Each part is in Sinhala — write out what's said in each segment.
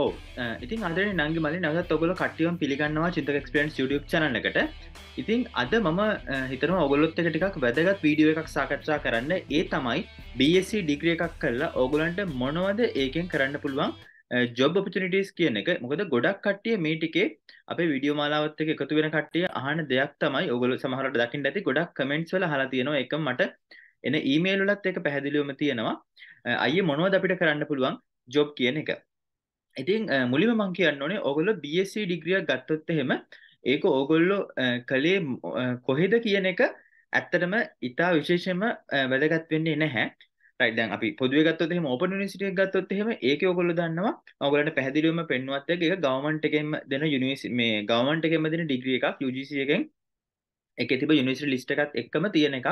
ඕ ඉතින් අද නංගි මලි නවත් ඔගොල කටියම් පිළිගන්නවා චිතක ක්ස්පරන්ස් YouTube චනකට ඉතින් අද මම හිතන ඔගොලොත් එක ටිකක් වැදගත් වීඩියෝ එකක් සාකච්ඡා කරන්න. ඒ තමයි BSC ඩිග්‍රිය එකක් කරලා ඕගොලන්ට මොනවද ඒකෙන් කරන්න පුළුවන් ජොබ් ඔපිනිටස් කියන එක. මොකද ගොඩක් කට්ටිය මේ ටිකේ අපේ විඩියෝ මාලාවත් එක එකතු වෙන කට්ටිය අහන දෙයක් තමයි ඔගොල සමහරට දකිින් ඇති. ගොඩක් කමෙන්ට්ස් වල හලා තියෙනවා. එක මට එන ඊමේල්ලත් එක පැහැදිලිවම තියෙනවා. අය මොනවද අපිට කරන්න පුළුවන් ජොබ් කියන එක. ඉතින් මුලිම මං කියන්න ඕනේ ඔගොල්ලෝ BSc ඩිග්‍රියක් ගත්තොත් එහෙම ඒක ඕගොල්ලෝ කළේ කොහෙද කියන එක ඇත්තටම ඉතා විශේෂයෙන්ම වැදගත් වෙන්නේ නැහැ. රයිට් දැන් අපි පොදුවේ ගත්තොත් එහෙම ඕපන් යුනිවර්සිටි එකක් ගත්තොත් එහෙම ඒකේ ඔයගොල්ලෝ දන්නවා ඔයගොල්ලන්ට පැහැදිලිවම පෙන්වුවත් එක ඒක ගවර්න්මන්ට් එකෙන්ම දෙන යුනිවර්සිටි මේ ගවර්න්මන්ට් එකෙන්ම දෙන ඩිග්‍රී එකක් UGC එකෙන් ඒකේ තිබෙ යුනිවර්සිටි ලිස්ට් එකත් එක්කම තියෙන එකක්.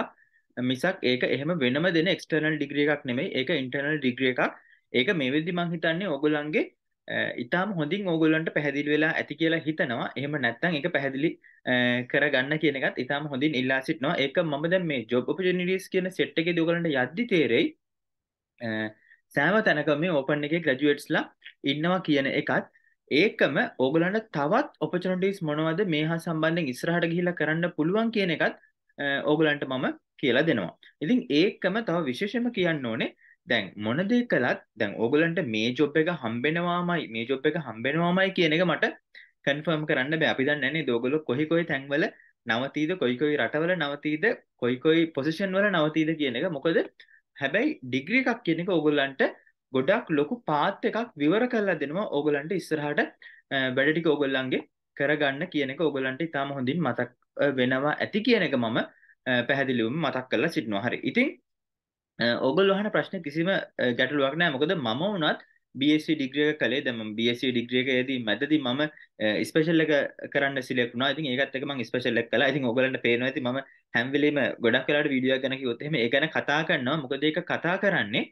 මිසක් ඒක එහෙම වෙනම දෙන එක්ස්ටර්නල් ඩිග්‍රී එකක් නෙමෙයි ඒක ඉන්ටර්නල් ඩිග්‍රී එකක්. ඒක මේ වෙද්දි මං හිතන්නේ ඔයගොල්ලන්ගේ ඉතාම හොඳින් ඕගොල්ලන්ට පැහැදිලි වෙලා ඇති කියලා හිතනවා. එහෙම නැත්නම් ඒක පැහැදිලි කරගන්න කියන එකත් ඉතාම හොඳින් ඉල්ලා සිටිනවා. ඒක මම දැන් මේ ජොබ් ඔපචුනිටිස් කියන සෙට් එකේදී ඔයගොල්ලන්ට යද්දි තේරෙයි සෑම තැනකම මේ ඕපන් එකේ ග්‍රැජුවේට්ස්ලා ඉන්නවා කියන එකත්. ඒකම ඕගොල්ලන්ට තවත් ඔපචුනිටිස් මොනවද මේ හා සම්බන්ධයෙන් ඉස්සරහට ගිහිල්ලා කරන්න පුළුවන් කියන එකත් ඕගොල්ලන්ට මම කියලා දෙනවා. ඉතින් ඒකම තව විශේෂයෙන්ම කියන්න ඕනේ දැන් මොන දේ කළත් දැන් ඕගලන්ට මේ ජොබ් එක හම්බෙනවාමයි මේ ජොබ් එක හම්බෙනවාමයි කියන එක මට කන්ෆර්ම් කරන්න බෑ. අපි දන්නේ නැහැ දෝගලෝ කොහි කොහි තැන්වල නවතීද කොයි කොයි රටවල නවතීද කොයි කොයි පොසිෂන් වල නවතීද කියන එක. මොකද හැබැයි ඩිග්‍රී එකක් කියන එක ඕගොල්ලන්ට ගොඩක් ලොකු පාත් එකක් විවර කරලා දෙනවා ඕගොල්ලන්ට ඉස්සරහට වැඩ ටික ඕගොල්ලන්ගේ කරගන්න කියන එක ඕගොල්ලන්ට ඉතාම හොඳින් මතක් වෙනවා ඇති කියන එක මම පැහැදිලිවම මතක් කරලා සිටිනවා. හරි. ඉතින් ඔගොල්ලෝ අහන ප්‍රශ්නේ කිසිම ගැටලුවක් නැහැ මොකද මම වුණත් BSc ඩිග්‍රී එක කළේ දැන් මම BSc ඩිග්‍රී එකේදී මැදදී මම ස්පෙෂල් එක කරන්න සිලෙක්ට් වුණා. ඉතින් ඒකත් එක්ක මම ස්පෙෂල් එක කළා. ඉතින් ඔයගලන්ට පේනවා ඇති මම හැම වෙලෙම ගොඩක් වෙලාවට වීඩියෝ එක ගැන කිව්වොත් එහෙම ඒ ගැන කතා කරනවා. මොකද ඒක කතා කරන්නේ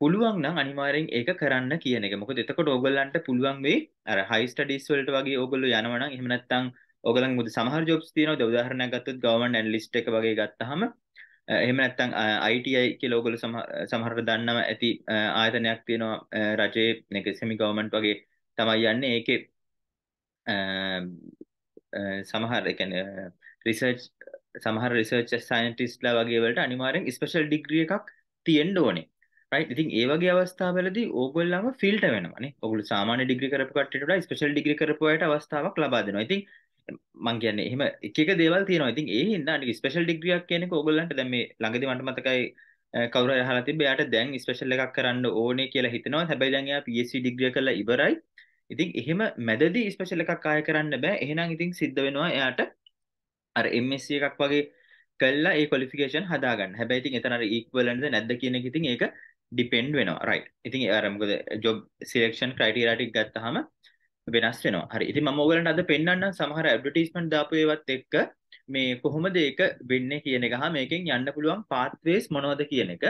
පුළුවන් නම් අනිවාර්යෙන් ඒක කරන්න කියන එක. මොකද එතකොට ඔයගලන්ට පුළුවන් වෙයි අර හයි ස්ටඩීස් වලට වගේ ඔයගොල්ලෝ යනවා නම් එහෙම නැත්නම් ඔයගලන් මොකද සමහර ජොබ්ස් තියෙනවා. උදාහරණයක් ගත්තොත් ගවර්න්මන්ට් ඇනලිස්ට් එක වගේ ගත්තාම එහෙම නැත්නම් ITI කියලා ඔයගොල්ලෝ සමහරට දන්නව ඇති ආයතනයක් තියෙනවා රජයේ එක සෙමි ගවර්න්මන්ට් වගේ තමයි යන්නේ. ඒකේ සමහර ඒ කියන්නේ රිසර්ච් සමහර රිසර්ච් සයන්ටිස්ට්ලා වගේ වලට අනිවාර්යෙන් ස්පෙෂල් ඩිග්‍රී එකක් තියෙන්න ඕනේ. රයිට් ඉතින් ඒ වගේ අවස්ථාවලදී ඕගොල්ලන්ව ෆිල්ටර් වෙනවානේ ඔයගොල්ලෝ සාමාන්‍ය ඩිග්‍රී කරපු කට්ටියට වඩා ස්පෙෂල් ඩිග්‍රී කරපු අයට අවස්ථාවක් ලබා දෙනවා. ඉතින් මං කියන්නේ එහෙම එක එක දේවල් තියෙනවා. ඉතින් ඒ හින්දා අනික ස්පෙෂල් ඩිග්‍රියක් කියන එක ඕගොල්ලන්ට දැන් මේ ළඟදී මට මතකයි කවුරු හරි අහලා තිබ්බේ එයාට දැන් ස්පෙෂල් එකක් කරන්න ඕනේ කියලා හිතනවා. හැබැයි දැන් එයා PhD ඩිග්‍රිය කරලා ඉවරයි. ඉතින් එහෙම මැදදී ස්පෙෂල් එකක් ආය කරන්න බෑ. එහෙනම් ඉතින් සිද්ධ වෙනවා එයාට අර MSc එකක් වගේ කළා ඒ ක්වොලිෆිකේෂන් හදාගන්න. හැබැයි ඉතින් එතන අර ඉක්වලන්ට්ද නැද්ද කියන එක ඉතින් ඒක ඩිපෙන්ඩ් වෙනවා. රයිට්. ඉතින් අර මොකද ජොබ් සිලෙක්ෂන් ක්‍රයිටීරියා ටික ගත්තාම වෙනස් වෙනවා. හරි. ඉතින් මම ඔයගලන්ට අද පෙන්වන්නම් සමහර ඇඩ්වර්ටයිස්මන්ට් දාපු ඒවත් එක්ක මේ කොහොමද ඒක වෙන්නේ කියන එක. හා මේකෙන් යන්න පුළුවන් පාත්වේස් මොනවද කියන එක.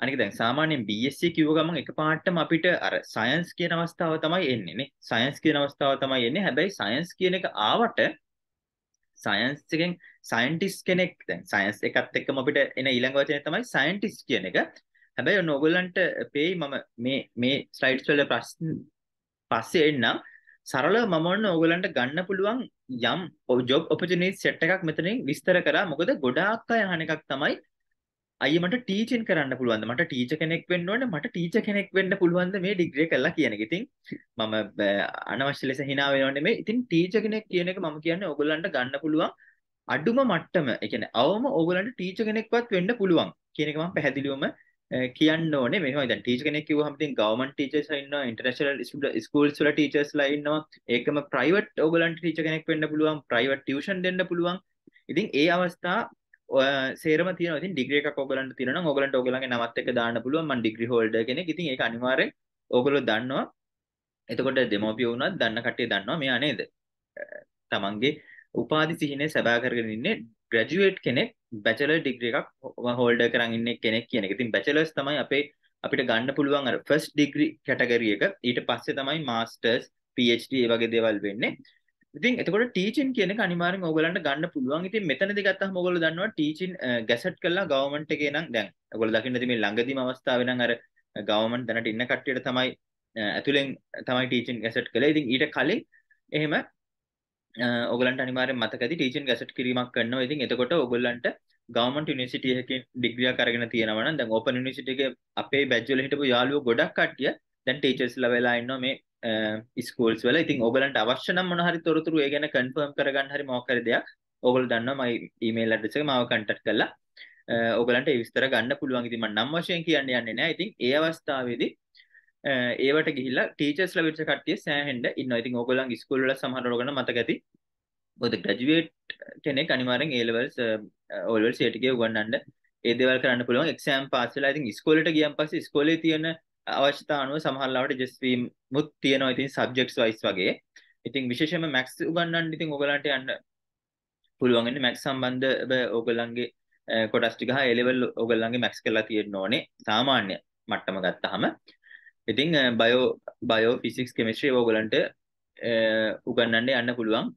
අනික දැන් සාමාන්‍යයෙන් BSc කිව්ව ගමන් එකපාරටම අපිට අර සයන්ස් කියන අවස්ථාව තමයි එන්නේ නේ. සයන්ස් කියන අවස්ථාව තමයි එන්නේ. හැබැයි සයන්ස් කියන එක ආවට සයන්ස් එකෙන් සයන්ටිස්ට් කෙනෙක් දැන් සයන්ස් එකත් එක්කම අපිට එන ඊළඟ වචනේ තමයි සයන්ටිස්ට් කියන එක. හැබැයි ඔන්න ඕගොල්ලන්ට පේයි මම මේ මේ ස්ලයිඩ්ස් වල ප්‍රශ්න පස්සේ එන්නම්. සරලව මම ඔන්න ඕගලන්ට ගන්න පුළුවන් යම් ජොබ් ඔපචුනිටි සෙට් එකක් මෙතනින් විස්තර කරා මොකද ගොඩාක් අය අහන එකක් තමයි අයිය මට ටීචින් කරන්න පුළුවන්ද මට ටීචර් කෙනෙක් වෙන්න ඕනේ මට ටීචර් කෙනෙක් වෙන්න පුළුවන්ද මේ ඩිග්‍රී කරලා කියන එක. ඉතින් මම අනවශ්‍ය ලෙස hina වෙනව නෙමෙයි. ඉතින් ටීචර් කෙනෙක් කියන එක මම කියන්නේ ඕගලන්ට ගන්න පුළුවන් අඩුම මට්ටම. ඒ කියන්නේ අවම ඕගලන්ට ටීචර් කෙනෙක්වත් වෙන්න පුළුවන් කියන එක මම පැහැදිලිවම කියන්න ඕනේ. මෙහෙමයි දැන් ටීචර් කෙනෙක් කිව්වහම ඉතින් ගවර්න්මන්ට් ටීචර්ස්ලා ඉන්නවා ඉන්ටර්නැෂනල් ස්කූල්ස් වල ටීචර්ස්ලා ඉන්නවා. ඒකම ප්‍රයිවට් ඕගලන්ට ටීචර් කෙනෙක් වෙන්න පුළුවන් ප්‍රයිවට් ටියුෂන් දෙන්න පුළුවන්. ඉතින් ඒ අවස්ථා සේරම තියෙනවා. ඉතින් ඩිග්‍රී එකක් ඕගලන්ට තියෙනවා නම් ඕගලන්ට ඕගලන්ගේ නමත් එක්ක දාන්න පුළුවන්. මම ඩිග්‍රී හෝල්ඩර් කෙනෙක්. ඉතින් ඒක අනිවාර්යෙන් ඕගොල්ලෝ දන්නවා. එතකොට දෙමෝපියෝ වුණත් දන්න කට්ටිය දන්නවා මෙයා නේද? තමන්ගේ උපාධි සිහිනේ සබා කරගෙන ඉන්නේ ග්‍රැජුවේට් කෙනෙක් බැචලර් ඩිග්‍රී එකක් හෝල්ඩර් කරන් ඉන්න කෙනෙක් කියන එක. ඉතින් බැචලර්ස් තමයි අපේ අපිට ගන්න පුළුවන් අර ෆස්ට් ඩිග්‍රී කැටගරි එක. ඊට පස්සේ තමයි මාස්ටර්ස්, PhD ඒ වගේ දේවල් වෙන්නේ. ඉතින් එතකොට ටීචින් කියන එක අනිවාර්යෙන් ඕගලන්ට ගන්න පුළුවන්. ඉතින් මෙතනදී ගත්තාම ඕගොල්ලෝ දන්නවා ටීචින් ගැසට් කළා ගවර්න්මන්ට් එකේ නම් දැන් ඕගොල්ලෝ දකින්න ඉතින් මේ ළඟදීම අවස්ථාවේ නම් අර ගවර්න්මන්ට් දැනට ඉන්න කට්ටියට තමයි ඇතුළෙන් තමයි ටීචන් ගැසට් කළ ඉතින් ඊට කලින් එහෙම ඔගලන්ට අනිවාර්යෙන් මතක ඇති ටීචන් ගැසට් කිරීමක් කරනවා. ඉතින් එතකොට ඔගොල්ලන්ට ගවර්න්මන්ට් යුනිවර්සිටි එකකින් ඩිග්‍රියක් අරගෙන තියෙනවා නම් දැන් ඕපන් යුනිවර්සිටි එකේ අපේ බැච් වල හිටපු යාළුවෝ ගොඩක් කට්ටිය දැන් ටීචර්ස්ලා වෙලා ඉන්නවා මේ ස්කූල්ස් වල. ඉතින් ඔයගලන්ට අවශ්‍ය නම් මොන හරි තොරතුරු ඒ ගැන කන්ෆර්ම් කරගන්න හරි මොකක් හරි දෙයක් ඔයගොල්ලෝ දන්නවා. මගේ ඊමේල් ඇඩ්‍රස් එක මාව කන්ටැක්ට් කරලා ඔයගලන්ට ඒ විස්තර ගන්න පුළුවන්. ඉතින් මම නම් වශයෙන් කියන්න යන්නේ නැහැ ඉතින් ඒ අවස්ථාවේදී ඒවට ගිහිල්ලා ටීචර්ස්ලා වෙච්ච කට්ටිය සෑහෙන්න ඉන්නවා. ඉතින් ඔයගොල්ලන් ස්කූල් වල සමහර ඔයගොල්ලන් මතක ඇති. මොකද ග්‍රැජුවේට් කෙනෙක් අනිවාර්යෙන් A levels O levels ඒ ටිකේ උගන්වන්න ඒ දේවල් කරන්න පුළුවන්. එක්සෑම් පාස් වෙලා ඉතින් ඉස්කෝලේට ගියන් පස්සේ ඉස්කෝලේ තියෙන අවශ්‍යතා අනුව සමහරලාවට ජස්වීම් මුත් තියෙනවා. ඉතින් සබ්ජෙක්ට්ස් වයිස් වගේ. ඉතින් විශේෂයෙන්ම මැක්ස් උගන්වන්න ඉතින් ඔයගලන්ට යන්න පුළුවන් වෙන්නේ මැක්ස් සම්බන්ධව ඔයගලන්ගේ කොටස් ටික හා A level ඔයගලන්ගේ මැක්ස් කරලා තියෙන්න ඕනේ. සාමාන්‍ය මට්ටම ගත්තාම. ඉතින් බයෝ බයෝ ෆිසික්ස් කෙමිස්ට්‍රි ඔයගලන්ට උගන්වන්න යන්න පුළුවන්.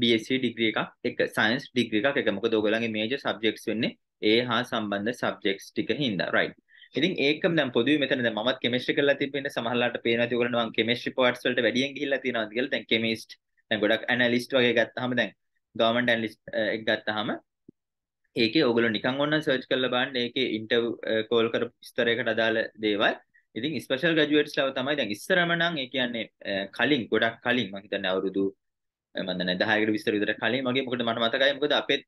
BSc ඩිග්‍රී එකක් එක සයන්ස් ඩිග්‍රී එකක් එක. මොකද ඔයගලන්ගේ මේජර් සබ්ජෙක්ට්ස් වෙන්නේ ඒ හා සම්බන්ධ සබ්ජෙක්ට්ස් ටික හින්දා. Right. ඉතින් ඒකම දැන් පොදුවේ මෙතන දැන් මමත් කෙමිස්ට්‍රි කරලා තිබෙන්නේ සමහරලාට පේනවා ඇති ඔයගොල්ලෝ මම කෙමිස්ට්‍රි පාර්ට්ස් වලට වැඩියෙන් ගිහිල්ලා තියෙනවා කියලා දැන් කෙමිස්ට් දැන් ගොඩක් ඇනලිස්ට් වගේ ගත්තාම දැන් ගවර්න්මන්ට් ඇනලිස්ට් එක ගත්තාම ඒකේ ඔයගොල්ලෝ නිකන් ඕන සර්ච් කරලා බලන්න. ඒකේ ඉන්ටර්වයුව කෝල් කරපු විස්තරයකට අදාළ දේවල්. ඉතින් ස්පෙෂල් ග්‍රැජුවේට්ස් ලව තමයි දැන් ඉස්සරම නම් ඒ කියන්නේ කලින් ගොඩක් කලින් මම හිතන්නේ අවුරුදු මම දන්නේ 10කට විතර විතර කලින් මගේ මොකද මට මතකයි මොකද අපෙත්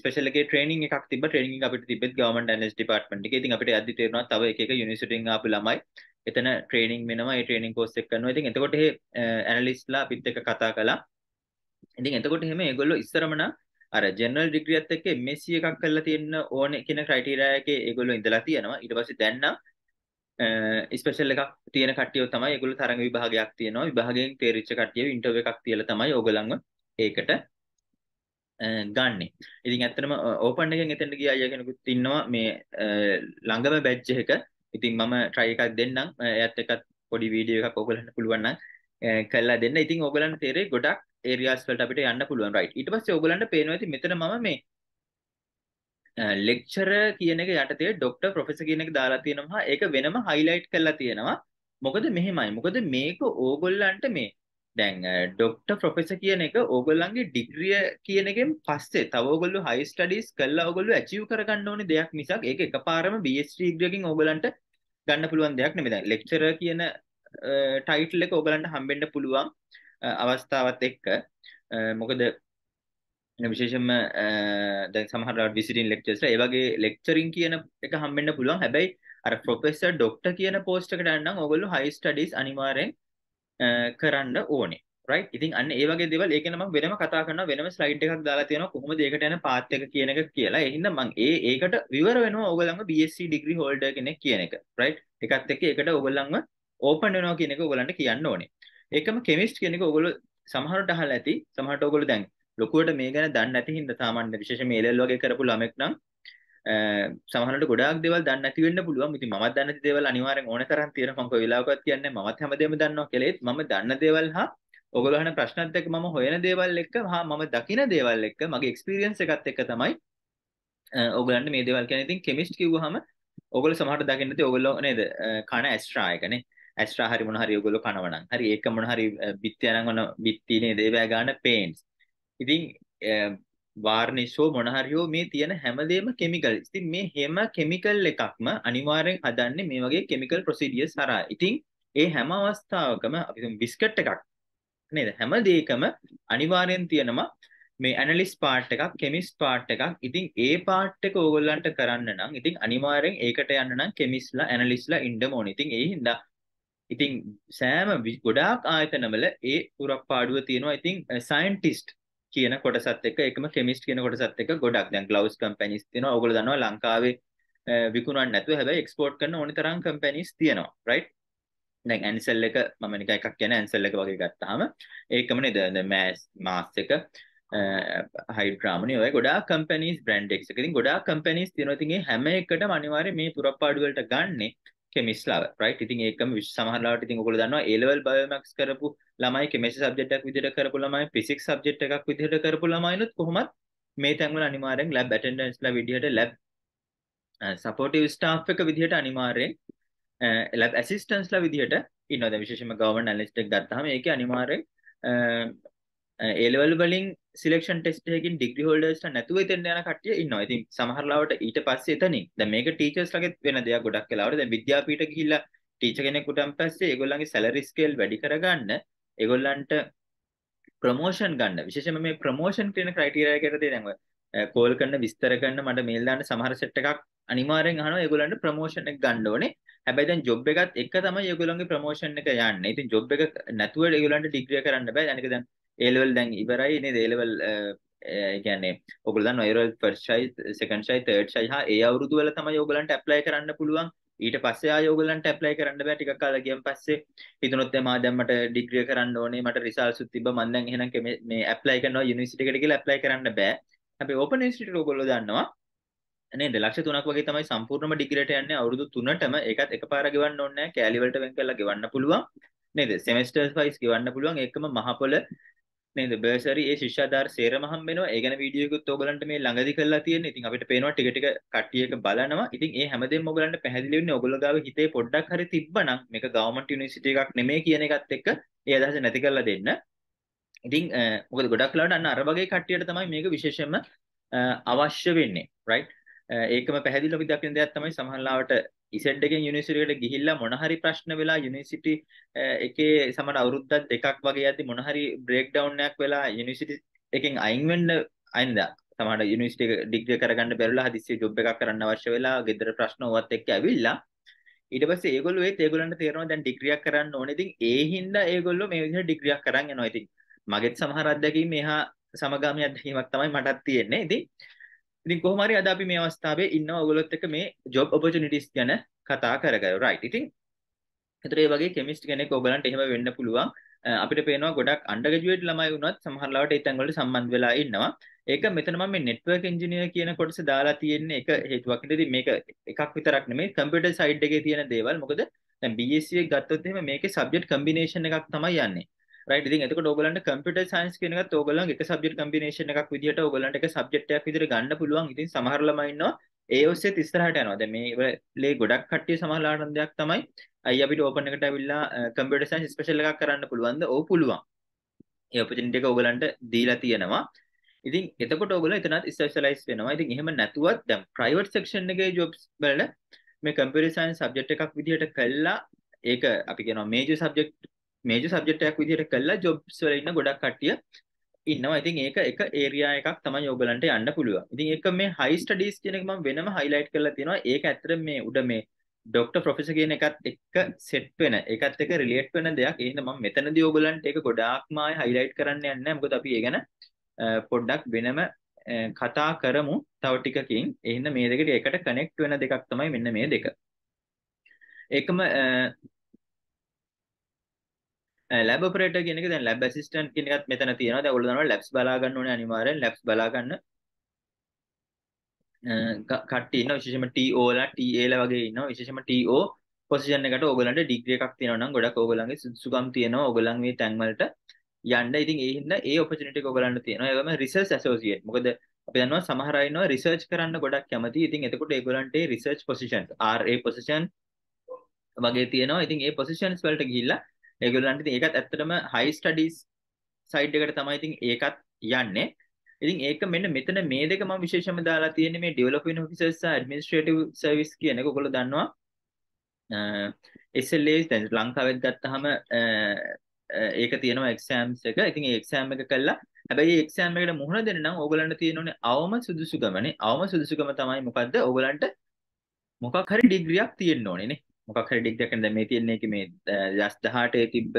ස්පෙෂල් එකේ ට්‍රේනින් එකක් තිබ්බ ට්‍රේනින් එක අපිට තිබෙත් ගවර්න්මන්ට් ඇනලිස්ට් ඩිපාර්ට්මන්ට් එකේ. ඉතින් අපිට යද්දි තේරුණා තව එක එක යුනිවර්සිටියෙන් ආපු ළමයි එතන ට්‍රේනින් වෙනවා. ඒ ට්‍රේනින් කෝස් එක කරනවා. ඉතින් එතකොට ඒ ඇනලිස්ට්ලා අපිත් එක්ක කතා කළා. ඉතින් එතකොට එහෙම ඒගොල්ලෝ ඉස්සරම නම් අර ජෙනරල් ඩිග්‍රියත් එක්ක MSc එකක් කරලා තියෙන්න ඕනේ කියන ක්‍රයිටීරියා එකේ ඒගොල්ලෝ ඉඳලා තියෙනවා. ඊට පස්සේ දැන් නම් ස්පෙෂල් එකක් තියෙන කට්ටිය තමයි ඒගොල්ලෝ තරඟ විභාගයක් තියෙනවා විභාගයෙන් තේරිච්ච කට්ටිය ඉන්ටර්විව් එකක් තියලා තමයි ඕගොල්ලන්ව ඒකට ගන්නෙ. ඉතින් ඇත්තටම ඕපන් එකෙන් එතෙන්ට ගිය අයියා කෙනෙකුත් ඉන්නවා මේ ළඟම බැච් එක. ඉතින් මම try එකක් දෙන්නම්. එයත් එක්කත් පොඩි වීඩියෝ එකක් ඕගොල්ලන්ට පුළුවන් නම් කළා දෙන්න. ඉතින් ඕගොල්ලන්ට තේරෙයි ගොඩක් ඒරියාස් වලට අපිට යන්න පුළුවන් right. ඊට පස්සේ ඕගොල්ලන්ට පේනවා ඉතින් මෙතන මම මේ ලෙක්චර කියන එක යටතේ ඩොක්ටර් ප්‍රොෆෙසර් කියන එක දාලා තියෙනවා. ඒක වෙනම හයිලයිට් කරලා තියෙනවා. මොකද මෙහෙමයි. මොකද මේක ඕගොල්ලන්ට මේ දැන් ඩොක්ටර් ප්‍රොෆෙසර් කියන එක ඕගොල්ලන්ගේ ඩිග්‍රිය කියන එකෙන් පස්සේ තව ඕගොල්ලෝ හයි ස්ටඩීස් කරලා ඕගොල්ලෝ ඇචීව් කරගන්න ඕනේ දෙයක් මිසක් ඒක එකපාරම BSc ඩිග්‍රියකින් ඕගොල්ලන්ට ගන්න පුළුවන් දෙයක් නෙමෙයි. දැන් ලෙක්චරර් කියන ටයිටල් එක ඕගොල්ලන්ට හම්බෙන්න පුළුවන් අවස්ථාවත් එක්ක. මොකද විශේෂයෙන්ම දැන් සමහරවිට විසිටින් ලෙක්චර්ස්ලා ඒ වගේ ලෙක්චරින් කියන එක හම්බෙන්න පුළුවන්. හැබැයි අර ප්‍රොෆෙසර් ඩොක්ටර් කියන පෝස්ට් එකට යන්න ඕගොල්ලෝ හයි ස්ටඩීස් අනිවාර්යෙන් කරන්න ඕනේ. රයිට් ඉතින් අන්න ඒ වගේ දේවල් ඒක නම් වෙනම කතා කරනවා වෙනම ස්ලයිඩ් එකක් දාලා තියෙනවා කොහොමද ඒකට යන පාත් එක කියන එක කියලා. ඒ හින්දා මම ඒ ඒකට විවර වෙනවා ඕගොල්ලන්ව BSc degree holder කෙනෙක් කියන එක. රයිට් එකත් එක්ක ඒකට ඕගොල්ලන්ව ඕපන් වෙනවා කියන එක ඕගොල්ලන්ට කියන්න ඕනේ. ඒකම කෙමිස්ට් කියන එක ඕගොල්ලෝ සමහරට අහලා ඇති. සමහරට ඕගොල්ලෝ දැන් ලොකුවට මේ ගැන දන්නේ නැති හින්දා සාමාන්‍ය විශේෂයෙන් මේ ලෙවල් වගේ කරපු ළමෙක් නම් සමහරවිට ගොඩාක් දේවල් දන්නේ නැති වෙන්න පුළුවන්. ඉතින් මමත් දන්නේ නැති දේවල් අනිවාර්යෙන් ඕන තරම් තියෙනවා. මම කොයි වෙලාවකවත් කියන්නේ මමත් හැමදේම දන්නවා කියලා. ඒත් මම දන්න දේවල් හා ඔයගොල්ලෝ අහන ප්‍රශ්නත් එක්ක මම හොයන දේවල් එක්ක හා මම දකින දේවල් එක්ක මගේ එක්ස්පීරියන්ස් එකත් එක්ක තමයි ඔයගොල්ලන්ට මේ දේවල් කියන්නේ. ඉතින් කෙමිස්ට් කිව්වහම ඔයගොල්ලෝ සමහරට දකින්න නැති ඔයගොල්ලෝ නේද කන ඇස්ට්‍රා එකනේ. ඇස්ට්‍රා හරි මොන හරි ඔයගොල්ලෝ කනවනම්. හරි ඒක මොන හරි බිත්තිය නම් ඔන බිත්ති නේද ඒ වගේ ගන්න පේන්ට්ස්. ඉතින් වාර්නිෂෝ මොනහරියෝ මේ තියෙන හැමදේම කෙමිකල්. ඉතින් මේ හැම කෙමිකල් එකක්ම අනිවාර්යෙන් හදන්නේ මේ වගේ කෙමිකල් ප්‍රොසීඩියර්ස් හරහා. ඉතින් ඒ හැම අවස්ථාවකම අපි තුන් බිස්කට් එකක් නේද? හැම දෙයකම අනිවාර්යෙන් තියෙනවා මේ ඇනලිස් පාර්ට් එකක්, කෙමිස්ට් පාර්ට් එකක්. ඉතින් ඒ පාර්ට් එක ඕගොල්ලන්ට කරන්න නම් ඉතින් අනිවාර්යෙන් ඒකට යන්න නම් කෙමිස්ට්ලා, ඇනලිස්ට්ලා ඉන්න ඕනේ. ඉතින් ඒ හින්දා ඉතින් සෑම ගොඩාක් ආයතනවල ඒ පුරප්පාඩුව තියෙනවා. ඉතින් සයන්ටිස්ට් කියන කොටසත් එක්ක එකම කෙමිස්ට් කියන කොටසත් එක්ක ගොඩක් දැන් ග්ලව්ස් කම්පැනිස් තියෙනවා. ඕගොල්ලෝ දන්නවා ලංකාවේ විකුණන්න නැතුව හැබැයි එක්ස්පෝර්ට් කරන ඕනි තරම් කම්පැනිස් තියෙනවා. රයිට්? දැන් ඇන්සල් එක මම නිකන් එකක් කියන ඇන්සල් එක වගේ ගත්තාම ඒකම නේද මෑස් මාස් එක හයිඩ්‍රාමනි ඔය ගොඩාක් කම්පැනිස් බ්‍රෑන්ඩ් එක්ස් එක. ඉතින් ගොඩාක් කම්පැනිස් තියෙනවා. ඉතින් මේ හැම එකටම අනිවාර්යයෙන් මේ පුරප්පාඩු වලට ගන්නේ කෙමිස්ලාව රයිට් ඉතින් ඒකම සමහරලාට ඉතින් ඔයගොල්ලෝ දන්නවා A level biomax කරපු ළමයි කෙමිස්ට්‍රි සබ්ජෙක්ට් එකක් විදිහට කරපු ළමයි ෆිසික්ස් සබ්ජෙක්ට් එකක් විදිහට කරපු ළමයිනුත් කොහොමත් මේ තැන්වල අනිවාර්යෙන් ලැබ් ඇටෙන්ඩන්ස්ලා විදිහට ලැබ් සපෝටිව් ස්ටාෆ් එක විදිහට අනිවාර්යෙන් ලැබ් ඇසිස්ටන්ස්ලා විදිහට ඉන්නවද විශේෂයෙන්ම ගවර්න්මන්ට් ඇනලිස්ට් එක ගත්තාම ඒකේ අනිවාර්යෙන් ඒ ලෙවල් වලින් සිලෙක්ෂන් ටෙස්ට් එකකින් ඩිග්‍රී හෝල්ඩර්ස්ලා නැතුව එතෙන් යන කට්ටිය ඉන්නවා. ඉතින් සමහර ලාවට ඊට පස්සේ එතනින්. දැන් මේක ටීචර්ස්ලාගෙත් වෙන දෙයක් ගොඩක් වෙලාවට. දැන් විද්‍යාපීඨ ගිහිල්ලා ටීචර් කෙනෙකුටන් පස්සේ ඒගොල්ලන්ගේ සැලරි ස්කේල් වැඩි කරගන්න ඒගොල්ලන්ට ප්‍රොමෝෂන් ගන්න විශේෂයෙන්ම මේ ප්‍රොමෝෂන් කියන ක්‍රයිටීරියා එකට දැන් කෝල් කරන විස්තර කරන මට මේල් දාන්න සමහර සෙට් එකක් අනිවාර්යෙන් අහනවා ඒගොල්ලන්ට ප්‍රොමෝෂන් එක ගන්න ඕනේ. හැබැයි දැන් ජොබ් එකත් එක්ක තමයි ඒගොල්ලන්ගේ ප්‍රොමෝෂන් එක යන්නේ. ඉතින් ජොබ් එක නැතුව ඒගොල්ලන්ට ඩිග්‍රිය කරන්න බෑ. අනික දැන් A level දැන් ඉවරයි නේද? A level ඒ කියන්නේ ඔයගොල්ලෝ දන්නවා A level first shy, second shy, third shy හා ඒ අවුරුදු වල තමයි ඕගොල්ලන්ට apply කරන්න පුළුවන්. ඊට පස්සේ ආයෙ ඕගොල්ලන්ට apply කරන්න බෑ ටිකක් කාලෙක ගියන් පස්සේ. හිතනොත් එමා දැන් මට ඩිග්‍රිය කරන්න ඕනේ මට රිසල්ට්ස් උත් තිබ්බ. මම දැන් එහෙනම් මේ apply කරනවා යුනිවර්සිටි එකට කියලා apply කරන්න බෑ. හැබැයි ඕපන් ඉන්ස්ටිටියුට් ඔයගොල්ලෝ දන්නවා. නේද? ලක්ෂ 3ක් වගේ තමයි සම්පූර්ණම ඩිග්‍රියට යන්නේ. අවුරුදු 3ටම ඒකත් එකපාර ගෙවන්න ඕනේ නැහැ කෑලි වලට වෙන් කරලා ගෙවන්න පුළුවන්. නේද? සෙමෙස්ටර්ස් වයිස් ගෙවන්න පුළුවන්. ඒකම මහපොළ නේද? බර්සරි ඒ ශිෂ්‍යාධාර සේරම හම් වෙනවා ඒ ගැන වීඩියෝ එකකුත් ඕගලන්ට මේ ළඟදි කරලා තියෙනවා ඉතින් අපිට පේනවා ටික ටික කට්ටියක බලනවා. ඉතින් ඒ හැමදේම ඕගලන්ට පැහැදිලි වෙන්නේ ඕගොල්ලෝ ගාව හිතේ පොඩ්ඩක් හරි තිබ්බනම් මේක ගවර්න්මන්ට් යුනිවර්සිටි එකක් නෙමෙයි කියන එකත් එක්ක ඒ අදහස නැති කරලා දෙන්න. ඉතින් මොකද ගොඩක් වෙලාවට අන්න අර වගේ කට්ටියට තමයි මේක විශේෂයෙන්ම අවශ්‍ය වෙන්නේ. රයිට් ඒකම පැහැදිලිව අපි දකින දෙයක් තමයි සමහරවිට ඉසෙඩ් එකෙන් යුනිවර්සිටි එකට ගිහිල්ලා මොන හරි ප්‍රශ්න වෙලා යුනිවර්සිටි එකේ සමහර අවුරුද්දක් දෙකක් වගේ යද්දි මොන හරි බ්‍රේක් ඩවුන් එකක් වෙලා යුනිවර්සිටි එකෙන් අයින් වෙන්න අයින්ද සමහර යුනිවර්සිටි එක ඩිග්‍රී කරගන්න බැරිලා හදිස්සියේ ජොබ් එකක් කරන්න අවශ්‍ය වෙලා ගෙදර ප්‍රශ්න ඕවත් එක්ක ඇවිල්ලා ඊට පස්සේ ඒගොල්ලෝ ඒත් ඒගොල්ලන්ට තේරෙනවා දැන් ඩිග්‍රියක් කරන්න ඕනේ. ඉතින් ඒ හින්දා ඒගොල්ලෝ මේ විදිහට ඩිග්‍රියක් කරන් යනවා. ඉතින් මගෙත් සමහර අත්දැකීම් මෙහා සමගාමී අත්දැකීමක් තමයි මටත් තියෙන්නේ. ඉතින් ඉතින් කොහොම හරි අද අපි මේ අවස්ථාවේ ඉන්නවා ඔයගොල්ලොත් එක්ක මේ ජොබ් ඔපචුනිටිස් ගැන කතා කරගමු. රයිට්. ඉතින් ඒතර ඒ වගේ කෙමිස්ට් කෙනෙක් ඔයගලන්ට එහෙම වෙන්න පුළුවන්. අපිට පේනවා ගොඩක් අන්ඩර් ග්‍රැජුවේට් ළමයි වුණත් සමහර ලාවට ඒ තැන් වලට සම්බන්ධ වෙලා ඉන්නවා. ඒක මෙතන මම මේ නෙට්වර්ක් ඉංජිනේර් කියන කොටස දාලා තියෙන්නේ එක හේතුවක්. ඉතින් මේක එකක් විතරක් නෙමෙයි කම්පියුටර් සයිඩ් එකේ තියෙන දේවල්. මොකද දැන් BSc එක ගත්තොත් එහෙම මේකේ සබ්ජෙක්ට් කම්බිනේෂන් එකක් තමයි යන්නේ. රයිට් ඉතින් එතකොට ඕගලන්ට කම්පියුටර් සයන්ස් කියන එකත් ඕගලන්ගේ එක සබ්ජෙක්ට් කම්බිනේෂන් එකක් විදිහට ඕගලන්ට එක සබ්ජෙක්ට් එකක් විදිහට ගන්න පුළුවන්. ඉතින් සමහර ළමයි ඉන්නවා ඒ ඔස්සේත් ඉස්සරහට යනවා. දැන් මේ ලේ ගොඩක් කට්ටිය සමහරලාට දෙයක් තමයි අයි අපිට ඕපන් එකට ඇවිල්ලා කම්පියුටර් සයන්ස් ස්පෙෂල් එකක් කරන්න පුළුවන්ද? ඔව් පුළුවන්. ඒ ඔපචුනිටි එක ඕගලන්ට දීලා තියෙනවා. ඉතින් එතකොට ඕගොල්ලෝ එතනත් ස්පෙෂලායිස් වෙනවා. ඉතින් එහෙම නැතුවත් දැන් ප්‍රයිවට් සෙක්ෂන් එකේ ජොබ්ස් වල මේ කම්පියුටර් සයන්ස් සබ්ජෙක්ට් එකක් විදිහට කළා ඒක අපි කියනවා මේජර් සබ්ජෙක්ට් මේජර් සබ්ජෙක්ට් එකක් විදිහට කළා ජොබ්ස් වල ඉන්න ගොඩක් කට්ටිය ඉන්නවා. ඉතින් ඒක එක ඒරියා එකක් තමයි ඕගලන්ට යන්න පුළුවන්. ඉතින් ඒක මේ හයි ස්ටඩීස් කියන එක මම වෙනම හයිලයිට් කරලා තියෙනවා. ඒක ඇත්තට මේ උඩ මේ ඩොක්ටර් ප්‍රොෆෙසර් කියන එකත් එක්ක සෙට් වෙන ඒකත් එක්ක රිලේට් වෙන දෙයක්. එහෙනම් මම මෙතනදී ඕගලන්ට ඒක ගොඩාක්ම ආයි හයිලයිට් කරන්න යන්නේ නැහැ. මොකද අපි ඒ ගැන පොඩ්ඩක් වෙනම කතා කරමු තව ටිකකින්. එහෙනම් මේ දෙකට එකට කනෙක්ට් වෙන දෙකක් තමයි මෙන්න මේ දෙක. ඒකම ලැබ් ඔපරේටර් කියන එක දැන් ලැබ් ඇසිස්ටන්ට් කියන එකත් මෙතන තියෙනවා. දැන් ඔයගොල්ලෝ දන්නවා ලැබ්ස් බලා ගන්න ඕනේ අනිවාර්යෙන් ලැබ්ස් බලා ගන්න. කට්ටිය ඉන්නවා විශේෂයෙන්ම TO ලා TA ලා වගේ ඉන්නවා. විශේෂයෙන්ම TO පොසිෂන් එකට ඕගොල්ලන්ට ඩිග්‍රී එකක් තියෙනවා නම් ගොඩක් ඕගොල්ලන්ගේ සුදුසුකම් තියෙනවා ඕගොල්ලන් මේ තැන් වලට යන්න. ඉතින් ඒ හින්දා ඒ ඔපචුනිටි එක ඕගොල්ලන්ට තියෙනවා. ඒගොම රිසර්ච් ඇසෝසියේට්. මොකද අපි දන්නවා සමහර අය ඉන්නවා රිසර්ච් කරන්න ගොඩක් කැමති. ඉතින් එතකොට ඒගොල්ලන්ට ඒ රිසර්ච් පොසිෂන් RA පොසිෂන් වගේ තියෙනවා. ඉතින් ඒ පොසිෂන්ස් වලට ගිහිල්ලා ඒගොල්ලන්ට ඉතින් ඒකත් ඇත්තටම හයි ස්ටඩීස් සයිඩ් එකට තමයි ඉතින් ඒකත් යන්නේ. ඉතින් ඒක මෙන්න මෙතන මේ දෙක මම විශේෂයෙන්ම දාලා තියෙන්නේ මේ ඩෙවලොපින් ඔෆිසර්ස් සහ ඇඩ්මිනිස්ට්‍රේටිව් සර්විස් කියන එක ඔයගොල්ලෝ දන්නවා. SLAs දැන් ලංකාවෙත් ගත්තාම ඒක තියෙනවා එක්සෑම්ස් එක. ඉතින් ඒ එක්සෑම් එක කළා. හැබැයි ඒ එක්සෑම් එකට මුහුණ දෙන්න නම් ඕගලන්ට තියෙනුනේ අවම සුදුසුකමනේ. අවම සුදුසුකම තමයි මොකද්ද? ඕගලන්ට මොකක් හරි ඩිග්‍රියක් තියෙන්න ඕනේ නේ. මොකක් හරි ඩිග්‍රියක් දැන් මේ තියෙන එකේ මේ 18 තිබ්බ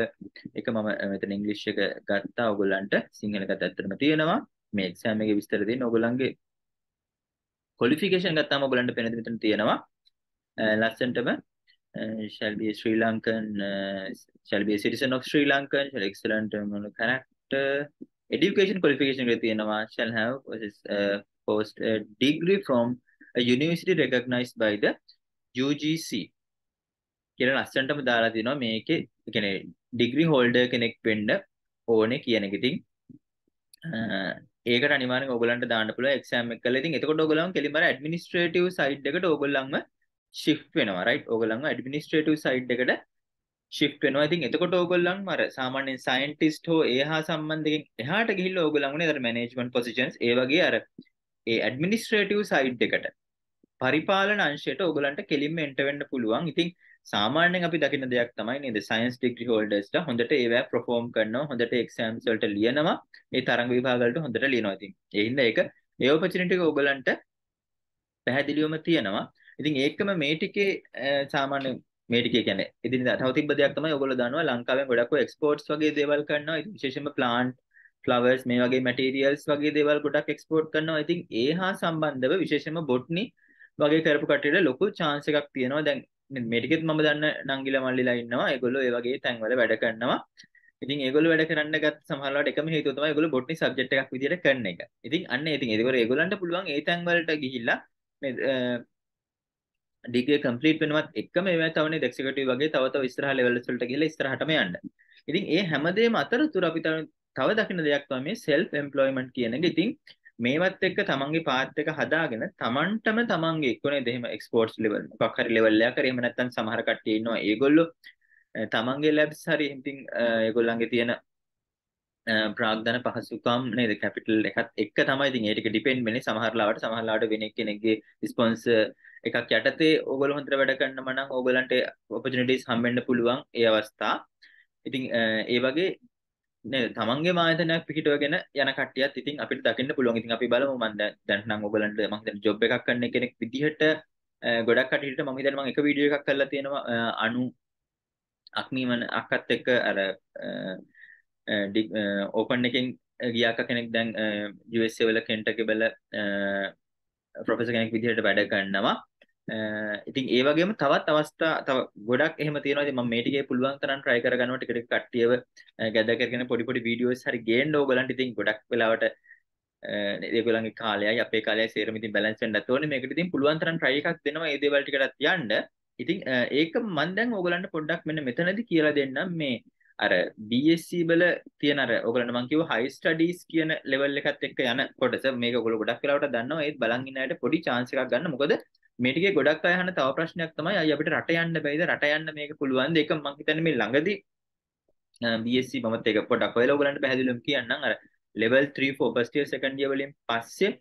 එක මම මෙතන ඉංග්‍රීසි එක ගත්තා ඕගලන්ට සිංහල එකත් ඇත්තටම තියෙනවා. මේ එක්සෑම් එකේ විස්තර තියෙන ඕගලන්ගේ ක්වොලිෆිකේෂන් ගත්තාම ඕගලන්ට පේනද මෙතන තියෙනවා. ලස්සන්ටම shall be a Sri Lankan uh, shall be a citizen of Sri Lanka shall excellent um, character education qualification එකේ තියෙනවා shall have uh, post a degree from a university recognized by the UGC කියලා ලස්සනටම දාලා තිනවා මේකේ. කියන්නේ ඩිග්‍රී හෝල්ඩර් කෙනෙක් වෙන්න ඕනේ කියන එක. ඉතින් ඒකට අනිවාර්යෙන් ඕගලන්ට දාන්න පුළුවන් එක්සෑම් එක කරලා. ඉතින් එතකොට ඕගලන් කෙලින්ම ඇඩ්මිනිස්ට්‍රේටිව් සයිඩ් එකට ඕගොල්ලන්ව ශිෆ්ට් වෙනවා රයිට් ඕගොල්ලන්ව ඇඩ්මිනිස්ට්‍රේටිව් සයිඩ් එකට ශිෆ්ට් වෙනවා. ඉතින් එතකොට ඕගොල්ලන් අර සාමාන්‍යයෙන් සයන්ටිස්ට් හෝ ඒ හා සම්බන්ධයෙන් එහාට ගිහිල්ලා ඕගොල්ලන් උනේ අර මැනේජ්මන්ට් පොසිෂන්ස් ඒ වගේ අර ඒ ඇඩ්මිනිස්ට්‍රේටිව් සයිඩ් එකට පරිපාලන අංශයට ඕගොල්ලන්ට කෙලින්ම එන්ටර් වෙන්න පුළුවන්. ඉතින් සාමාන්‍යයෙන් අපි දකින දෙයක් තමයි නේද? සයන්ස් ඩිග්‍රී හෝල්ඩර්ස්ලා හොඳට ඒවා perform කරනවා හොඳට එක්සෑම්ස් වලට ලියනවා ඒ තරඟ විභාග වලට හොඳට ලියනවා. ඉතින් ඒ හින්දා ඒක ඒ ඔපචුනිටි එක ඕගලන්ට පැහැදිලිවම තියෙනවා. ඉතින් ඒකම මේ ටිකේ සාමාන්‍ය මේ ටිකේ කියන්නේ එදිනෙදා තව තිබ්බ දෙයක් තමයි ඔයගොල්ලෝ දන්නවා ලංකාවෙන් ගොඩක් ඔය එක්ස්පෝර්ට්ස් වගේ දේවල් කරනවා. ඉතින් විශේෂයෙන්ම ප්ලාන්ට් ෆ්ලවර්ස් මේ වගේ මැටීරියල්ස් වගේ දේවල් ගොඩක් එක්ස්පෝර්ට් කරනවා. ඉතින් ඒ හා සම්බන්ධව විශේෂයෙන්ම බොට්නි වගේ කරපු කට්ටියට ලොකු chance එකක් තියෙනවා. දැන් මේ ටිකෙත් මම දන්න නංගිලා මල්ලිලා ඉන්නවා ඒගොල්ලෝ ඒ වගේ තැන්වල වැඩ කරනවා ඉතින් ඒගොල්ලෝ වැඩ කරන්න ගත් සමහරවිට එකම හේතුව තමයි ඒගොල්ලෝ බොට්නි සබ්ජෙක්ට් එකක් විදියට කරන එක. ඉතින් අන්න ඉතින් ඒකවල ඒගොල්ලන්ට පුළුවන් ඒ තැන්වලට ගිහිල්ලා මේ ඩිග්‍රී කම්ප්ලීට් වෙනවත් එක්කම ඒවා තවනේ එක්සිකියුටිව් වගේ තව තව ඉස්සරහ ලෙවල්ස් වලට ගිහිල්ලා ඉස්සරහටම යන්න. ඉතින් ඒ හැමදේම අතරතුර අපි තව දකින්න දෙයක් තමයි self employment කියන එක. ඉතින් මේවත් එක්ක තමන්ගේ පාත් එක හදාගෙන තමන්ටම තමන්ගේ එක්කනේ දෙහිම එක්ස්පෝර්ට්ස් ලෙවල් මොකක් හරි ලෙවල් එකක් හරි එහෙම නැත්නම් සමහර කට්ටිය ඉන්නවා. ඒගොල්ලෝ තමන්ගේ ලැබ්ස් හරි ඉතින් ඒගොල්ලන්ගේ තියෙන ප්‍රාග්ධන පහසුකම් නේද? කැපිටල් එකත් එක්ක තමයි ඉතින් ඒ ටික ඩිපෙන්ඩ් වෙන්නේ. සමහර ලාවට සමහර ලාවට වෙන කෙනෙක්ගේ ස්පොන්සර් එකක් යටතේ ඕගොල්ලෝ හොඳට වැඩ කරනම නම් ඕගොල්ලන්ට ඔපචුනිටිස් හම්බෙන්න පුළුවන් ඒ අවස්ථා. ඉතින් ඒ වගේ නේද තමන්ගේ ආයතනයක් පිහිටවගෙන යන කට්ටියත් ඉතින් අපිට දකින්න පුළුවන්. ඉතින් අපි බලමු මම දැන් දැන් නම් ඔයගලන්ට මම හිතන්නේ ජොබ් එකක් කරන කෙනෙක් විදිහට ගොඩක් කට්ටියට මම හිතන්නේ මම එක වීඩියෝ එකක් කරලා තියෙනවා අනු අක්මීමන අක්කත් එක්ක අර ඕපන් එකෙන් ගියාක කෙනෙක් දැන් USA වල කෙන්ටකි වල ප්‍රොෆෙසර් කෙනෙක් විදිහට වැඩ කරනවා. ඉතින් ඒ වගේම තවත් අවස්ථා තව ගොඩක් එහෙම තියෙනවා. ඉතින් මම මේ ටිකේ පුළුවන් තරම් try කරගන්නවා ටික ටික කට්ටියව ගැද කරගෙන පොඩි පොඩි වීඩියෝස් හරි ගේන්න ඕගලන්ට ඉතින් ගොඩක් වෙලාවට ඒගොල්ලන්ගේ කාලයයි අපේ කාලයයි සේරම ඉතින් බැලන්ස් වෙන්නත් ඕනේ. මේකට ඉතින් පුළුවන් තරම් try එකක් දෙනවා මේ දේවල් ටිකටත් යන්න. ඉතින් ඒක මම දැන් ඕගලන්ට පොඩ්ඩක් මෙන්න මෙතනදී කියලා දෙන්නම් මේ අර BSc වල තියෙන අර ඔයගලන්ට මම කිව්ව high studies කියන level එකත් එක්ක යන කොටස මේක ඔයගොල්ලෝ ගොඩක් වෙලාවට දන්නවා ඒත් බලන් ඉන්න අයට පොඩි chance එකක් ගන්න මොකද මේ ටිකේ ගොඩක් අය අහන තව ප්‍රශ්නයක් තමයි අය අපිට රට යන්න බැයිද රට යන්න මේක පුළුවන්ද ඒක මම හිතන්නේ මේ ළඟදී BSc මමත් ඒක පොඩක් ඔයලා ඔයගලන්ට පැහැදිලිවම කියන්නම් අර level 3 4 first year second year වලින් පස්සේ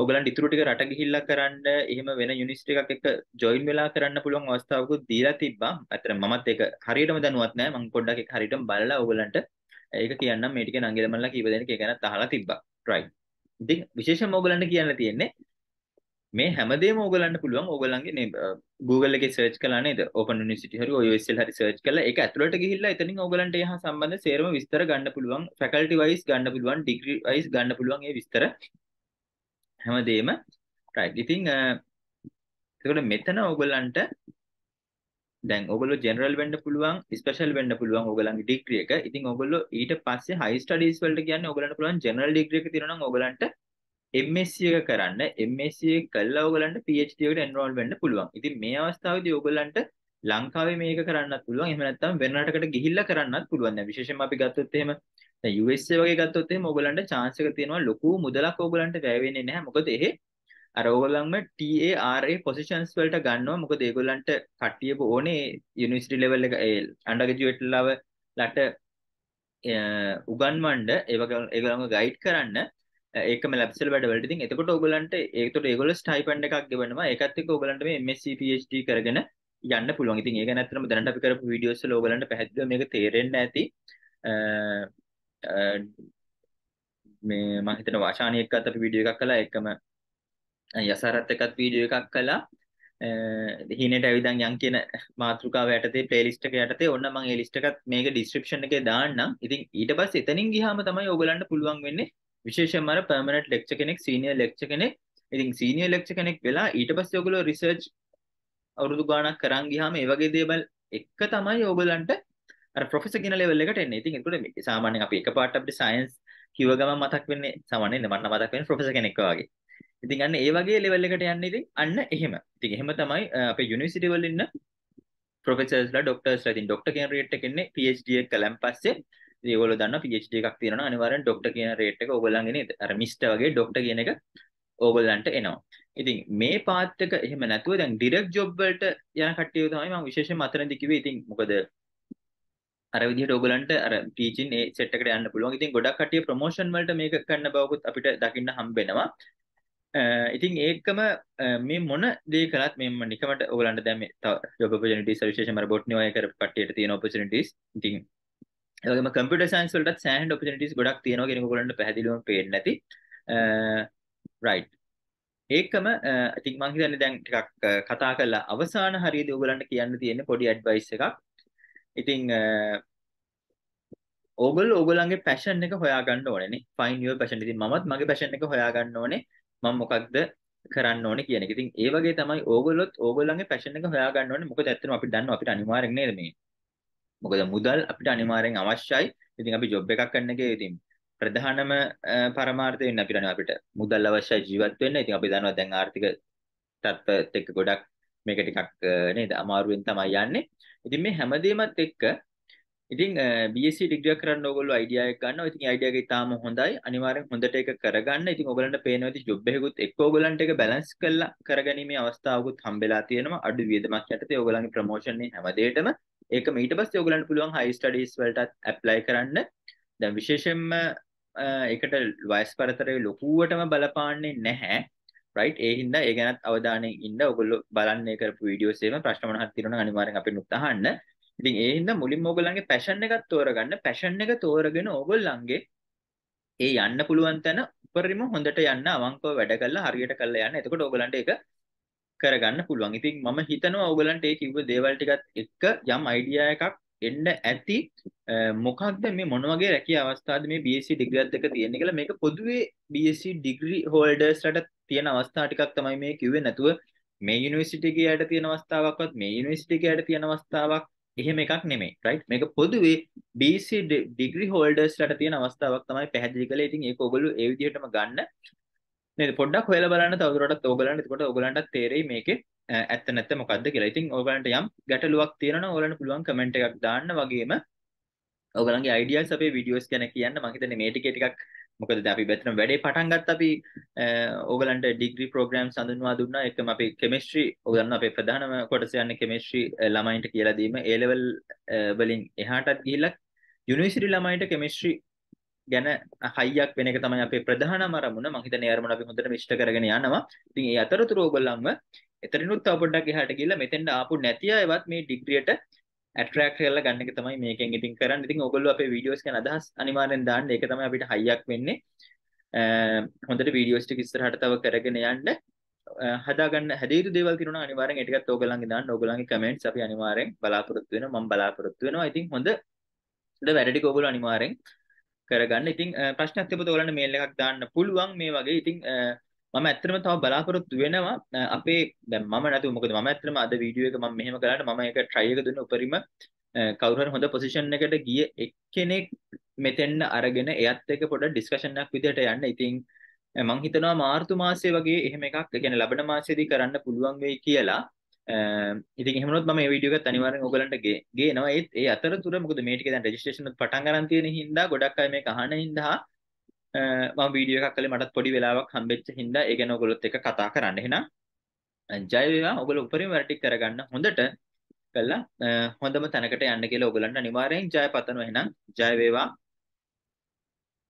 ඔයගලන්ට ඉතුරු ටික රට ගිහිල්ලා කරන්න එහෙම වෙන යුනිවර්සිටි එකක් එක්ක ජොයින් වෙලා කරන්න පුළුවන් අවස්ථාවකුත් දීලා තිබ්බා. අතන මමත් ඒක හරියටම දැනුවත් නෑ. මම පොඩ්ඩක් ඒක හරියටම බලලා ඔයගලන්ට ඒක කියන්නම් මේ ටික නංගිලමල්ලා කීප දෙනෙක් ඒක ගැනත් අහලා තිබ්බා. right. ඉතින් විශේෂයෙන්ම ඔයගලන්ට කියන්න තියෙන්නේ මේ හැමදේම ඕගලන්ට පුළුවන්. ඕගලන්ගේ නේ Google එකේ සර්ච් කළා නේද? Open University හරි OUSL හරි සර්ච් කළා. ඒක ඇතුළට ගිහිල්ලා එතනින් ඕගලන්ට ඒ හා සම්බන්ධ සේරම විස්තර ගන්න පුළුවන්. Faculty wise ගන්න පුළුවන්. Degree wise ගන්න පුළුවන් ඒ විස්තර. හැමදේම right. ඉතින් එතකොට මෙතන ඕගලන්ට දැන් ඕගොල්ලෝ ජෙනරල් වෙන්න පුළුවන් ස්පෙෂල් වෙන්න පුළුවන් ඕගලන්ගේ ඩිග්‍රී එක. ඉතින් ඕගොල්ලෝ ඊට පස්සේ හයි ස්ටඩීස් වලට කියන්නේ ඕගලන්ට පුළුවන් ජෙනරල් ඩිග්‍රී එක තියෙනවා නම් ඕගලන්ට MSc එක කරන්න MSc එක කළා ඕගලන්ට PhD එකට enroll වෙන්න පුළුවන්. ඉතින් මේ අවස්ථාවේදී ඕගලන්ට ලංකාවේ මේක කරන්නත් පුළුවන්. එහෙම නැත්නම් වෙන රටකට ගිහිල්ලා කරන්නත් පුළුවන්. දැන් විශේෂයෙන්ම අපි ගත්තොත් එහෙම දැන් USA වගේ ගත්තොත් එහෙම ඕගලන්ට chance එක තියෙනවා ලොකු මුදලක් ඕගලන්ට වැය වෙන්නේ නැහැ. මොකද එහෙ අර ඕගොල්ලන්ම TARA positions වලට ගන්නවා. මොකද ඒගොල්ලන්ට කට්ටියව ඕනේ යුනිවර්සිටි level එක ඒ undergraduate ලව ලට උගන්වන්න ඒ වගේ ඒගොල්ලන්ව ගයිඩ් කරන්න ඒකම ලැබ්ස් වල වැඩ වලට ඉතින් එතකොට ඕගොල්ලන්ට ඒකට ඒගොල්ලෝ ස්ටයිපන්ඩ් එකක් ගෙවනවා. ඒකත් එක්ක ඕගොල්ලන්ට මේ MSc PhD කරගෙන යන්න පුළුවන්. ඉතින් ඒක නැත්තරම දැනට අපි කරපු වීඩියෝස් වල ඕගොල්ලන්ට පැහැදිලිව මේක තේරෙන්න ඇති. මේ මම හිතන වාශානී එක්කත් අපි වීඩියෝ එකක් කළා ඒකම යසාරත් එක්කත් වීඩියෝ එකක් කළා හිනට ඇවිදන් යන් කියන මාතෘකාව යටතේ ප්ලේලිස්ට් එක යටතේ ඔන්න මම ඒ ලිස්ට් එකත් මේක ඩිස්ක්‍රිප්ෂන් එකේ දාන්නම්. ඉතින් ඊට පස්සේ එතනින් ගියාම තමයි ඕගලන්ට පුළුවන් වෙන්නේ විශේෂයෙන්ම අර පර්මනන්ට් ලෙක්චර් කෙනෙක් සීනියර් ලෙක්චර් කෙනෙක් ඉතින් සීනියර් ලෙක්චර් කෙනෙක් වෙලා ඊට පස්සේ ඔයගොල්ලෝ රිසර්ච් අවුරුදු ගාණක් කරන් ගියාම ඒ වගේ දේවල් එක තමයි ඕගලන්ට අර ප්‍රොෆෙසර් කියන ලෙවල් එකට එන්නේ. ඉතින් ඒකට සාමාන්‍යයෙන් අපි එකපාරට අපිට සයන්ස් කිව්ව ගමන් මතක් වෙන්නේ සාමාන්‍යයෙන් මට මතක් වෙන්නේ ප්‍රොෆෙසර් කෙනෙක් වගේ. ඉතින් අන්න ඒ වගේ ලෙවල් එකට යන්නේ ඉතින් අන්න එහෙම. ඉතින් එහෙම තමයි අපේ යුනිවර්සිටි වල ඉන්න ප්‍රොෆෙසර්ස්ලා ડોක්ටර්ස්ලා ඉතින් ડોක්ටර් කියන රේට් එකේ ඉන්නේ PhD එක කලන් පස්සේ ඉතින් ඒගොල්ලෝ දන්නවා PhD එකක් තියෙනවා නම් අනිවාර්යෙන් ડોක්ටර් කියන රේට් එක ඕගොල්ලන්ගේ නේද? අර මිස්ටර් වගේ ડોක්ටර් කියන එක ඕගොල්ලන්ට එනවා. ඉතින් මේ පාත් එක එහෙම නැතුව දැන් ඩිරෙක්ට් ජොබ් වලට යන කට්ටිය තමයි මම විශේෂයෙන් අතනදි කිව්වේ. ඉතින් මොකද අර විදිහට ඕගලන්ට අර ටීචින් ඒ සෙට් එකට යන්න පුළුවන්. ඉතින් ගොඩක් කට්ටිය ප්‍රොමෝෂන් වලට මේක කරන්න බවකුත් අපිට දකින්න හම්බෙනවා. ඉතින් ඒකම මේ මොන දේ කළත් මෙම නිකමට ඕගලන්ට දැන් මේ තව ජොබ් ඔපචුනිටිස් විශේෂයෙන්ම රොබොට් නියෝය කර කට්ටියට තියෙන ඔපචුනිටිස්. ඉතින් ඒ වගේම කම්පියුටර් සයන්ස් වලටත් සෑහෙන ඔපචුනිටිස් ගොඩක් තියෙනවා කියන එක ඕගලන්ට පැහැදිලිවම පේන්නේ නැති. රයිට්. ඒකම ඉතින් මම හිතන්නේ දැන් ටිකක් කතා කරලා අවසාන හරියදී ඕගලන්ට කියන්න තියෙන පොඩි ඇඩ්වයිස් එකක්. ඉතින් ඕගොල්ලෝ ඕගොල්ලන්ගේ පැෂන් එක හොයාගන්න ඕනේනේ. find your passion. ඉතින් මමත් මගේ පැෂන් එක හොයාගන්න ඕනේ. මම මොකක්ද කරන්න ඕනේ කියන එක. ඉතින් ඒ වගේ තමයි ඕගොල්ලොත් ඕගොල්ලන්ගේ පැෂන් එක හොයාගන්න ඕනේ. මොකද ඇත්තටම අපි දන්නවා අපිට අනිවාර්යෙන් නේද මේ. මොකද මුදල් අපිට අනිවාර්යෙන් අවශ්‍යයි. ඉතින් අපි ජොබ් එකක් කරන්න ගියේ ඉතින් ප්‍රධානම පරමාර්ථය වෙන්නේ අපිට අපිට මුදල් අවශ්‍යයි ජීවත් වෙන්න. ඉතින් අපි දන්නවා දැන් ආර්ථික තත්ත්වයත් එක්ක ගොඩක් මේක ටිකක් නේද අමාරුවෙන් තමයි යන්නේ. ඉතින් මේ හැමදේමත් එක්ක ඉතින් BSc ඩිග්‍රී එක කරන්න ඕගොල්ලෝ අයිඩියා එකක් ගන්නවා. ඉතින් අයිඩියා එක ඉතාම හොඳයි. අනිවාර්යෙන් හොඳට ඒක කරගන්න. ඉතින් ඕගලන්ට පේනවා ඉතින් ජොබ් එකකුත් එක්ක ඕගලන්ට ඒක බැලන්ස් කරලා කරගැනීමේ අවස්ථාවකුත් හම්බෙලා තියෙනවා. අඩු වියදමක් යටතේ ඕගලන්ගේ ප්‍රොමෝෂන් එක හැමදේටම ඒකම ඊට පස්සේ ඕගලන්ට පුළුවන් හයි ස්ටඩීස් වලටත් ඇප්ලයි කරන්න. දැන් විශේෂයෙන්ම ඒකට වයස් පරතරය ලොකුවටම බලපාන්නේ නැහැ. රයිට් ඒ හින්දා ඒ ගැනත් අවධානයෙන් ඉන්න ඔයගොල්ලෝ බලන්නේ කරපු වීඩියෝස් එහෙම ප්‍රශ්න මොන හරි තියෙනවා නම් අනිවාර්යෙන් අපෙන් උත් අහන්න. ඉතින් ඒ හින්දා මුලින්ම ඔයගොල්ලන්ගේ පැෂන් එකක් තෝරගන්න. පැෂන් එක තෝරගෙන ඔයගොල්ලන්ගේ ඒ යන්න පුළුවන් තැන උපරිම හොඳට යන්න අවංකව වැඩ කරලා හරියට කරලා යන්න. එතකොට ඔයගොල්ලන්ට ඒක කරගන්න පුළුවන්. ඉතින් මම හිතනවා ඔයගොල්ලන්ට ඒ කිව්ව දේවල් ටිකත් එක්ක යම් අයිඩියා එකක් එන්න ඇති. මොකක්ද මේ මොන වගේ රැකිය අවස්ථාද මේ BSc ඩිග්‍රියත් එක්ක තියෙන්නේ කියලා මේක පොදුවේ BSc ඩිග්‍රී හෝල්ඩර්ස්ලට තියෙන අවස්ථා ටිකක් තමයි මේ කිව්වේ. නැතුව මේ යුනිවර්සිටි එකේ යට තියෙන අවස්ථාවක්වත් මේ යුනිවර්සිටි එකේ යට තියෙන අවස්ථාවක් එහෙම එකක් නෙමෙයි රයිට් මේක පොදුවේ BC ඩිග්‍රී හෝල්ඩර්ස්ලට තියෙන අවස්ථාවක් තමයි පැහැදිලි කළේ. ඉතින් ඒක ඔයගොල්ලෝ ඒ විදිහටම ගන්න. නේද? පොඩ්ඩක් හොයලා බලන්න. තවදුරටත් ඕගලන්ට එතකොට ඕගලන්ටත් තේරෙයි මේකේ. ඇත්ත නැත්ත මොකද්ද කියලා. ඉතින් ඕගලන්ට යම් ගැටලුවක් තියෙනවා නම් ඕගලන්ට පුළුවන් කමෙන්ට් එකක් දාන්න. වගේම ඕගලන්ගේ අයිඩියාස් අපේ වීඩියෝස් ගැන කියන්න. මම හිතන්නේ මේ ටිකේ ටිකක් මොකද අපි මෙතන වැඩේ පටන් ගත්ත අපි ඕගලන්ට ඩිග්‍රී ප්‍රෝග්‍රෑම් හඳුන්වා දුන්නා. එකම අපි කෙමිස්ට්‍රි ඔයගොල්ලන් අපේ ප්‍රධානම කොටස යන්නේ කෙමිස්ට්‍රි ළමයින්ට කියලා දීම. A level වලින් එහාටත් ගිහිල්ලා යුනිවර්සිටි ළමයින්ට කෙමිස්ට්‍රි ගැන හයියක් වෙන එක තමයි අපේ ප්‍රධානම අරමුණ මම හිතන්නේ ඒ අරමුණ අපි හොඳට විශ්ල කරගෙන යනවා ඉතින් ඒ අතරතුර ඕගොල්ලන්ව එතරිනුත් තව පොඩ්ඩක් එහාට ගිහිල්ලා මෙතෙන්ට ආපු නැති අයවත් මේ ඩිග්‍රියට ඇට්‍රැක්ට් කරලා ගන්න එක තමයි මේකෙන් ඉතින් කරන්න. ඉතින් ඔයගොල්ලෝ අපේ වීඩියෝස් ගැන අදහස් අනිවාර්යෙන් දාන්න. ඒක තමයි අපිට හයියක් වෙන්නේ. හොඳට වීඩියෝස් ටික ඉස්සරහට තව කරගෙන යන්න. හදාගන්න හැදේතු දේවල් තියෙනවා අනිවාර්යෙන් ඒ ටිකත් ඕගොල්ලන්ගේ දාන්න. ඕගොල්ලන්ගේ කමෙන්ට්ස් අපි අනිවාර්යෙන් බලාපොරොත්තු වෙනවා. මම බලාපොරොත්තු වෙනවා. ඉතින් හොඳ හොඳ වැඩ ටික ඕගොල්ලෝ අනිවාර්යෙන් කරගන්න. ඉතින් ප්‍රශ්නයක් තිබුණොත් ඔයගොල්ලන්ට මේල් එකක් දාන්න පුළුවන් මේ වගේ. ඉතින් මම ඇත්තටම තව බලාපොරොත්තු වෙනවා අපේ දැන් මම නැතුව මොකද මම ඇත්තටම අද වීඩියෝ එක මම මෙහෙම කරාට මම ඒක try එක දුන්න උපරිම කවුරු හරි හොඳ පොසිෂන් එකට ගිය එක්කෙනෙක් මෙතෙන්න අරගෙන එයත් එක්ක පොඩ ඩිස්කෂන් එකක් විදිහට යන්න. ඉතින් මම හිතනවා මාර්තු මාසයේ වගේ එහෙම එකක් ඒ කියන්නේ ලබන මාසෙදී කරන්න පුළුවන් වෙයි කියලා. ඉතින් එහෙමනොත් මම මේ වීඩියෝ එකත් අනිවාර්යෙන් ඔයගලන්ට ගේනවා. ඒත් ඒ අතරතුර මොකද මේ ටික දැන් රෙජිස්ට්‍රේෂන් පටන් ගන්න තියෙන හින්දා ගොඩක් අය මේක අහන හින්දා මම වීඩියෝ එකක් කළේ මටත් පොඩි වෙලාවක් හම්බෙච්ච හින්දා ඒ ගැන ඔයගොල්ලොත් එක්ක කතා කරන්න. එහෙනම් ජය වේවා ඔයගොල්ලෝ උපරිම වැඩ ටික කරගන්න හොඳට කළා හොඳම තැනකට යන්න කියලා ඔයගලන්ට අනිවාර්යෙන් ජය පතනවා එහෙනම් ජය වේවා